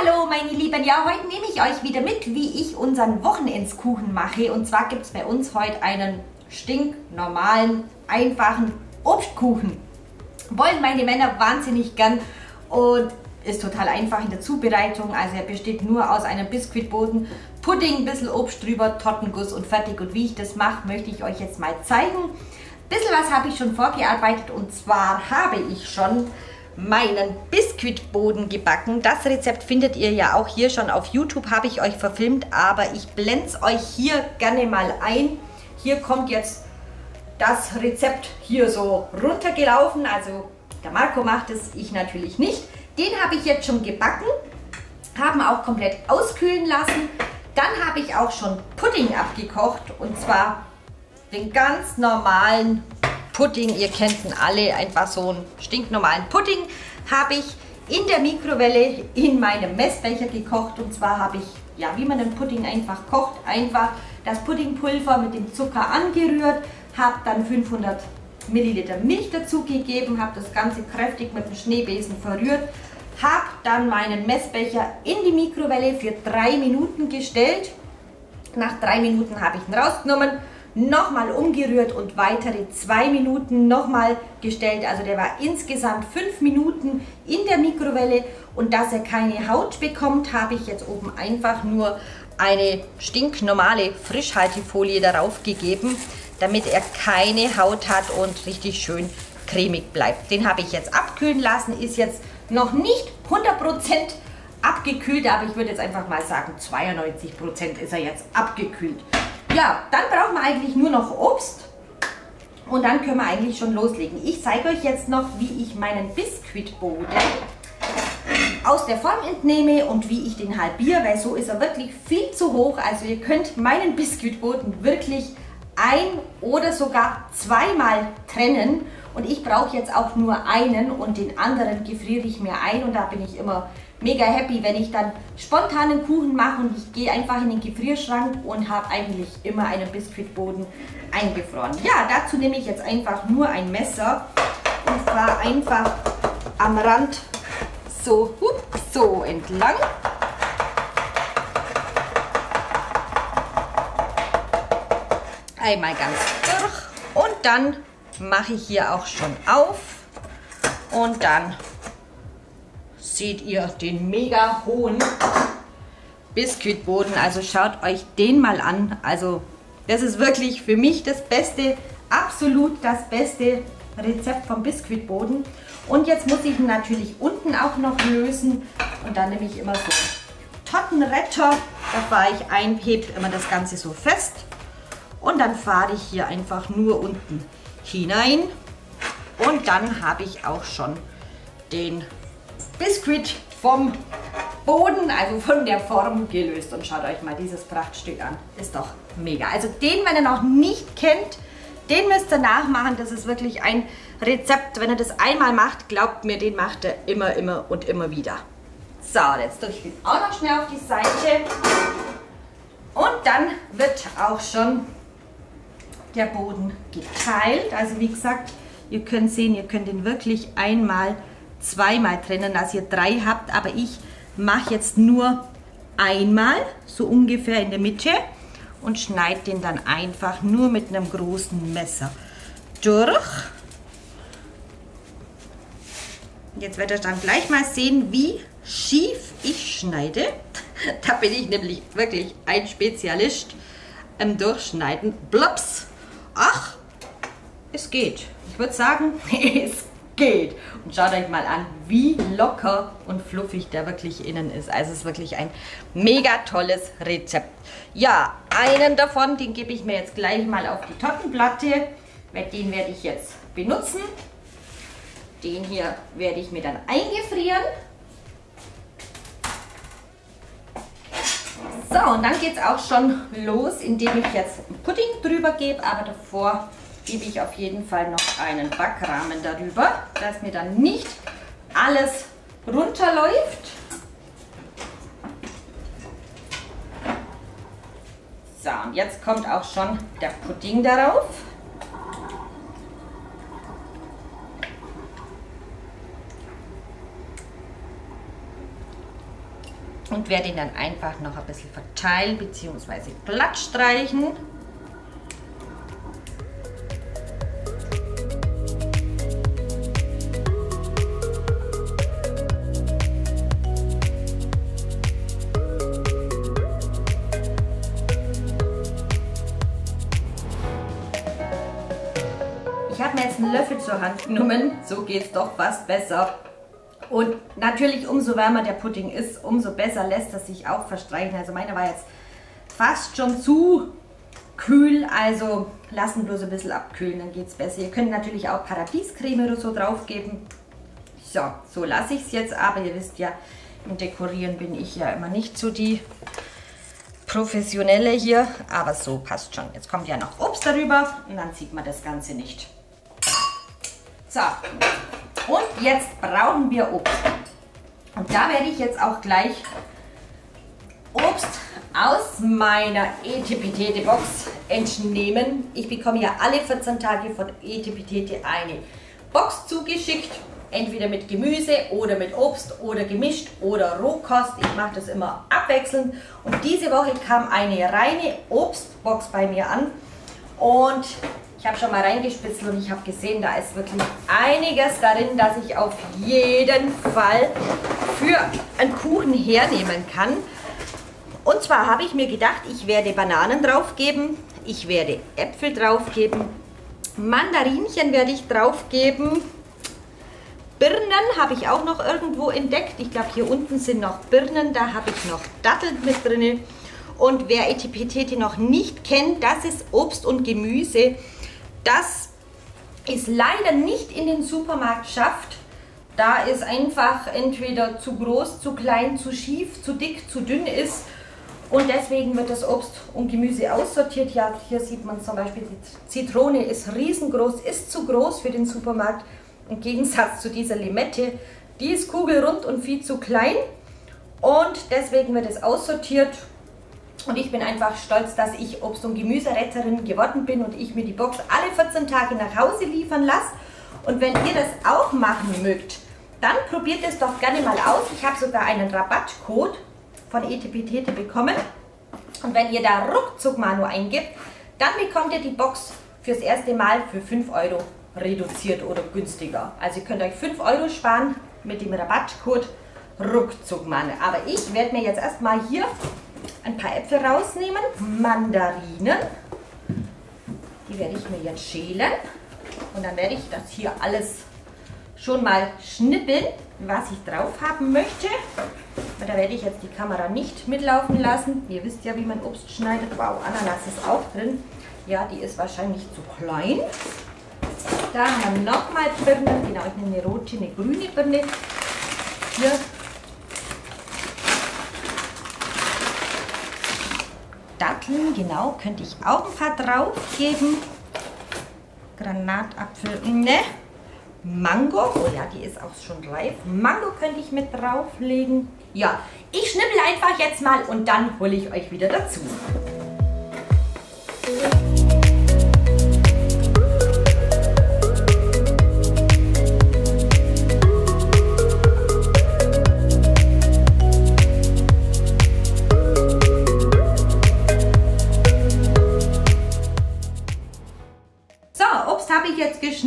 Hallo, meine Lieben. Ja, heute nehme ich euch wieder mit, wie ich unseren Wochenendskuchen mache. Und zwar gibt es bei uns heute einen stinknormalen, einfachen Obstkuchen. Wollen meine Männer wahnsinnig gern und ist total einfach in der Zubereitung. Also er besteht nur aus einem Biskuitboden, Pudding, ein bisschen Obst drüber, Tortenguss und fertig. Und wie ich das mache, möchte ich euch jetzt mal zeigen. Ein bisschen was habe ich schon vorgearbeitet und zwar habe ich schon meinen Biskuitboden gebacken. Das Rezept findet ihr ja auch hier schon auf YouTube, habe ich euch verfilmt, aber ich blende es euch hier gerne mal ein. Hier kommt jetzt das Rezept hier so runtergelaufen, also der Marco macht es, ich natürlich nicht. Den habe ich jetzt schon gebacken, haben auch komplett auskühlen lassen. Dann habe ich auch schon Pudding abgekocht und zwar den ganz normalen Pudding, ihr kennt ihn alle, einfach so einen stinknormalen Pudding, habe ich in der Mikrowelle in meinem Messbecher gekocht. Und zwar habe ich, ja, wie man einen Pudding einfach kocht, einfach das Puddingpulver mit dem Zucker angerührt, habe dann 500 Milliliter Milch dazugegeben, habe das Ganze kräftig mit dem Schneebesen verrührt, habe dann meinen Messbecher in die Mikrowelle für drei Minuten gestellt. Nach drei Minuten habe ich ihn rausgenommen nochmal umgerührt und weitere zwei Minuten nochmal gestellt. Also der war insgesamt fünf Minuten in der Mikrowelle und dass er keine Haut bekommt, habe ich jetzt oben einfach nur eine stinknormale Frischhaltefolie darauf gegeben, damit er keine Haut hat und richtig schön cremig bleibt. Den habe ich jetzt abkühlen lassen, ist jetzt noch nicht 100% abgekühlt, aber ich würde jetzt einfach mal sagen, 92% ist er jetzt abgekühlt. Ja, dann brauchen wir eigentlich nur noch Obst. Und dann können wir eigentlich schon loslegen. Ich zeige euch jetzt noch, wie ich meinen Biskuitboden aus der Form entnehme und wie ich den halbiere, weil so ist er wirklich viel zu hoch. Also ihr könnt meinen Biskuitboden wirklich ein oder sogar zweimal trennen. Und ich brauche jetzt auch nur einen und den anderen gefriere ich mir ein und da bin ich immer mega happy, wenn ich dann spontanen Kuchen mache und ich gehe einfach in den Gefrierschrank und habe eigentlich immer einen Biskuitboden eingefroren. Ja, dazu nehme ich jetzt einfach nur ein Messer und fahre einfach am Rand so, so entlang. Einmal ganz durch und dann mache ich hier auch schon auf und dann seht ihr den mega hohen Biskuitboden. Also schaut euch den mal an. Also das ist wirklich für mich das Beste, absolut das beste Rezept vom Biskuitboden. Und jetzt muss ich ihn natürlich unten auch noch lösen. Und dann nehme ich immer so Tottenretter. Da fahre ich ein, hebt immer das Ganze so fest. Und dann fahre ich hier einfach nur unten hinein. Und dann habe ich auch schon den Biskuit vom Boden, also von der Form gelöst. Und schaut euch mal dieses Prachtstück an. Ist doch mega. Also den, wenn ihr noch nicht kennt, den müsst ihr nachmachen. Das ist wirklich ein Rezept. Wenn ihr das einmal macht, glaubt mir, den macht ihr immer, immer und immer wieder. So, jetzt tue ich den auch noch schnell auf die Seite. Und dann wird auch schon der Boden geteilt. Also wie gesagt, ihr könnt sehen, ihr könnt ihn wirklich einmal zweimal trennen, dass ihr drei habt, aber ich mache jetzt nur einmal, so ungefähr in der Mitte und schneide den dann einfach nur mit einem großen Messer durch. Jetzt werdet ihr dann gleich mal sehen, wie schief ich schneide. Da bin ich nämlich wirklich ein Spezialist im Durchschneiden. Blups. Ach, es geht. Ich würde sagen, es geht. Und schaut euch mal an, wie locker und fluffig der wirklich innen ist. Also es ist wirklich ein mega tolles Rezept. Ja, einen davon, den gebe ich mir jetzt gleich mal auf die Tortenplatte, den werde ich jetzt benutzen. Den hier werde ich mir dann eingefrieren. So, und dann geht es auch schon los, indem ich jetzt Pudding drüber gebe, aber davor gebe ich auf jeden Fall noch einen Backrahmen darüber, dass mir dann nicht alles runterläuft. So, und jetzt kommt auch schon der Pudding darauf. Und werde ihn dann einfach noch ein bisschen verteilen bzw. glatt streichen. Ich habe mir jetzt einen Löffel zur Hand genommen, so geht es doch fast besser. Und natürlich, umso wärmer der Pudding ist, umso besser lässt er sich auch verstreichen. Also meiner war jetzt fast schon zu kühl, also lassen bloß ein bisschen abkühlen, dann geht es besser. Ihr könnt natürlich auch Paradiescreme oder so drauf geben. So, so lasse ich es jetzt, aber ihr wisst ja, im Dekorieren bin ich ja immer nicht so die Professionelle hier, aber so passt schon. Jetzt kommt ja noch Obst darüber und dann sieht man das Ganze nicht. So, und jetzt brauchen wir Obst. Und da werde ich jetzt auch gleich Obst aus meiner Etepetete Box entnehmen. Ich bekomme ja alle 14 Tage von Etepetete eine Box zugeschickt. Entweder mit Gemüse oder mit Obst oder gemischt oder Rohkost. Ich mache das immer abwechselnd. Und diese Woche kam eine reine Obstbox bei mir an. Und ich habe schon mal reingespitzelt und ich habe gesehen, da ist wirklich einiges darin, das ich auf jeden Fall für einen Kuchen hernehmen kann. Und zwar habe ich mir gedacht, ich werde Bananen draufgeben, ich werde Äpfel draufgeben, Mandarinchen werde ich draufgeben, Birnen habe ich auch noch irgendwo entdeckt. Ich glaube, hier unten sind noch Birnen, da habe ich noch Datteln mit drin. Und wer Etipetete noch nicht kennt, das ist Obst und Gemüse das es leider nicht in den Supermarkt schafft, da es einfach entweder zu groß, zu klein, zu schief, zu dick, zu dünn ist. Und deswegen wird das Obst und Gemüse aussortiert. Ja, hier sieht man zum Beispiel, die Zitrone ist riesengroß, ist zu groß für den Supermarkt. Im Gegensatz zu dieser Limette, die ist kugelrund und viel zu klein. Und deswegen wird es aussortiert und ich bin einfach stolz, dass ich Obst- und Gemüseretterin geworden bin und ich mir die Box alle 14 Tage nach Hause liefern lasse. Und wenn ihr das auch machen mögt, dann probiert es doch gerne mal aus. Ich habe sogar einen Rabattcode von Etepetete bekommen. Und wenn ihr da ruckzuck mal nur eingibt, dann bekommt ihr die Box fürs erste Mal für 5 Euro reduziert oder günstiger. Also ihr könnt euch 5 Euro sparen mit dem Rabattcode ruckzuck mal. Aber ich werde mir jetzt erstmal hier ein paar Äpfel rausnehmen, Mandarinen, die werde ich mir jetzt schälen und dann werde ich das hier alles schon mal schnippeln, was ich drauf haben möchte. Da werde ich jetzt die Kamera nicht mitlaufen lassen. Ihr wisst ja, wie man Obst schneidet. Wow, Ananas ist auch drin. Ja, die ist wahrscheinlich zu klein. Da haben wir nochmal Birnen. Genau, ich nehme eine rote, eine grüne Birne. Hier Datteln, genau, könnte ich auch ein paar drauf geben. Granatapfel, ne. Mango, oh ja, die ist auch schon reif. Mango könnte ich mit drauflegen. Ja, ich schnippel einfach jetzt mal und dann hole ich euch wieder dazu.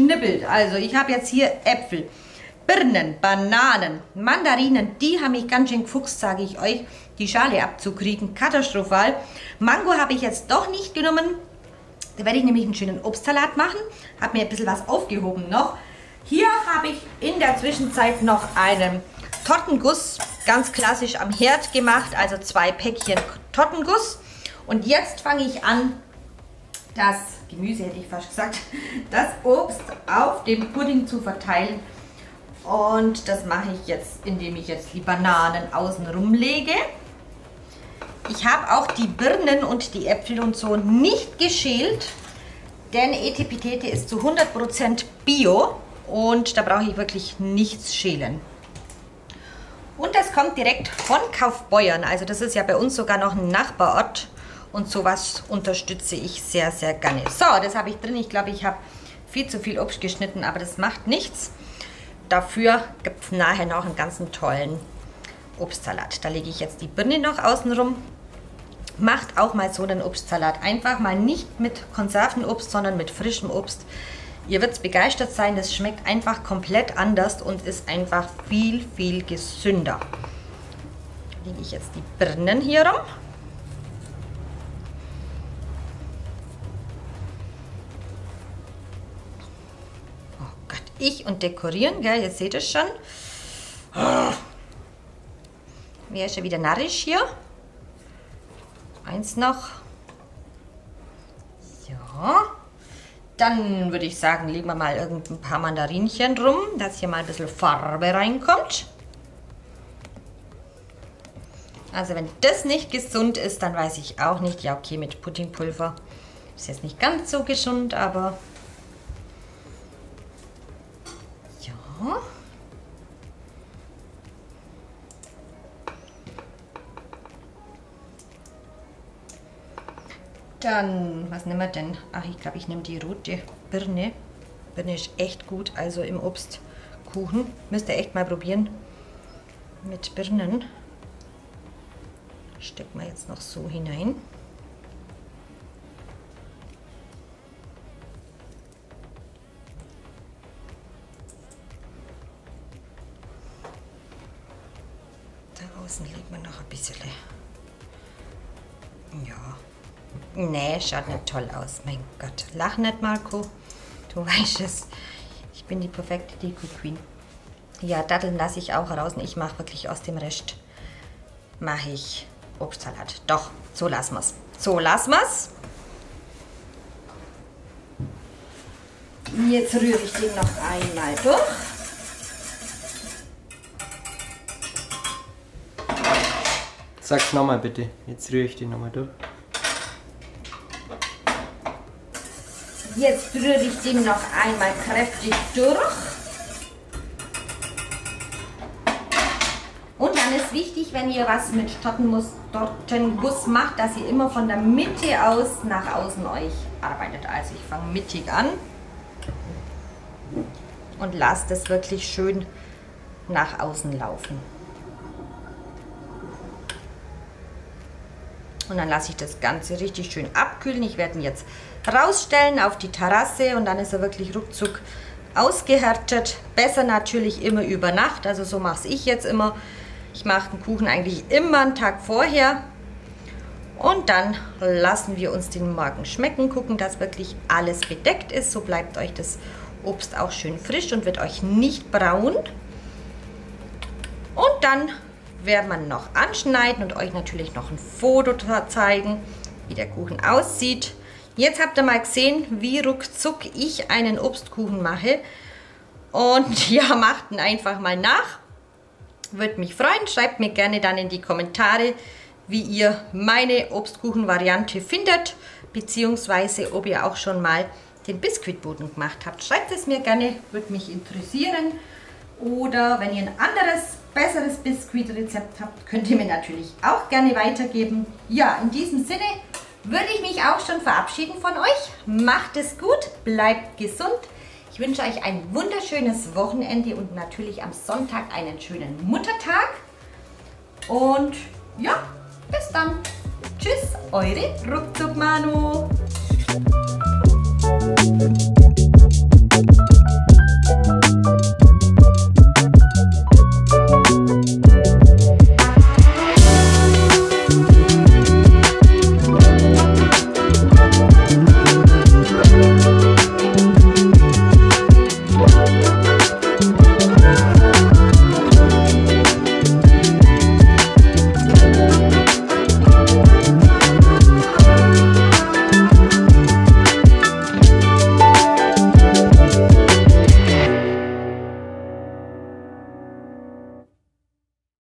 Geschnippelt. Also ich habe jetzt hier Äpfel, Birnen, Bananen, Mandarinen. Die haben mich ganz schön gefuchst, sage ich euch, die Schale abzukriegen. Katastrophal. Mango habe ich jetzt doch nicht genommen. Da werde ich nämlich einen schönen Obstsalat machen. Habe mir ein bisschen was aufgehoben noch. Hier habe ich in der Zwischenzeit noch einen Tortenguss, ganz klassisch am Herd gemacht. Also zwei Päckchen Tortenguss. Und jetzt fange ich an, das Gemüse hätte ich fast gesagt, das Obst auf dem Pudding zu verteilen. Und das mache ich jetzt, indem ich jetzt die Bananen außen rumlege. Ich habe auch die Birnen und die Äpfel und so nicht geschält, denn Etepetete ist zu 100% Bio und da brauche ich wirklich nichts schälen. Und das kommt direkt von Kaufbeuern, also das ist ja bei uns sogar noch ein Nachbarort. Und sowas unterstütze ich sehr, sehr gerne. So, das habe ich drin. Ich glaube, ich habe viel zu viel Obst geschnitten, aber das macht nichts. Dafür gibt es nachher noch einen ganzen tollen Obstsalat. Da lege ich jetzt die Birne noch außen rum. Macht auch mal so einen Obstsalat. Einfach mal nicht mit Konservenobst, sondern mit frischem Obst. Ihr werdet begeistert sein. Es schmeckt einfach komplett anders und ist einfach viel, viel gesünder. Lege ich jetzt die Birnen hier rum. Ich und dekorieren, gell? Ihr seht es schon. Oh. Wer ist schon wieder narrisch hier? Eins noch. Ja. Dann würde ich sagen, legen wir mal irgendein paar Mandarinchen rum, dass hier mal ein bisschen Farbe reinkommt. Also wenn das nicht gesund ist, dann weiß ich auch nicht. Ja, okay, mit Puddingpulver ist jetzt nicht ganz so gesund, aber Dann, was nehmen wir denn? Ach, ich glaube, ich nehme die rote Birne. Birne ist echt gut, also im Obstkuchen. Müsst ihr echt mal probieren. Mit Birnen. Stecken wir jetzt noch so hinein. Man noch ein bisschen. Ja, Nee, schaut nicht toll aus. Mein Gott. Lach nicht, Marco. Du weißt es. Ich bin die perfekte Deko-Queen. Ja, Datteln lasse ich auch raus. Und ich mache wirklich aus dem Rest, mache ich Obstsalat. Doch, so lassen wir es. So lassen wir es. Jetzt rühre ich den noch einmal durch. Sag's nochmal bitte. Jetzt rühre ich den nochmal durch. Jetzt rühre ich den noch einmal kräftig durch. Und dann ist wichtig, wenn ihr was mit Tortenguss macht, dass ihr immer von der Mitte aus nach außen euch arbeitet. Also ich fange mittig an und lasst es wirklich schön nach außen laufen. Und dann lasse ich das Ganze richtig schön abkühlen. Ich werde ihn jetzt rausstellen auf die Terrasse und dann ist er wirklich ruckzuck ausgehärtet. Besser natürlich immer über Nacht, also so mache ich jetzt immer. Ich mache den Kuchen eigentlich immer einen Tag vorher. Und dann lassen wir uns den morgen schmecken, gucken, dass wirklich alles bedeckt ist. So bleibt euch das Obst auch schön frisch und wird euch nicht braun. Und dann werden wir noch anschneiden und euch natürlich noch ein Foto zeigen, wie der Kuchen aussieht. Jetzt habt ihr mal gesehen, wie ruckzuck ich einen Obstkuchen mache. Und ja, macht ihn einfach mal nach. Würde mich freuen. Schreibt mir gerne dann in die Kommentare, wie ihr meine Obstkuchen-Variante findet. Beziehungsweise, ob ihr auch schon mal den Biskuitboden gemacht habt. Schreibt es mir gerne, würde mich interessieren. Oder wenn ihr ein anderes besseres Biskuitrezept habt, könnt ihr mir natürlich auch gerne weitergeben. Ja, in diesem Sinne würde ich mich auch schon verabschieden von euch. Macht es gut, bleibt gesund. Ich wünsche euch ein wunderschönes Wochenende und natürlich am Sonntag einen schönen Muttertag. Und ja, bis dann. Tschüss, eure Ruckzuck Manu.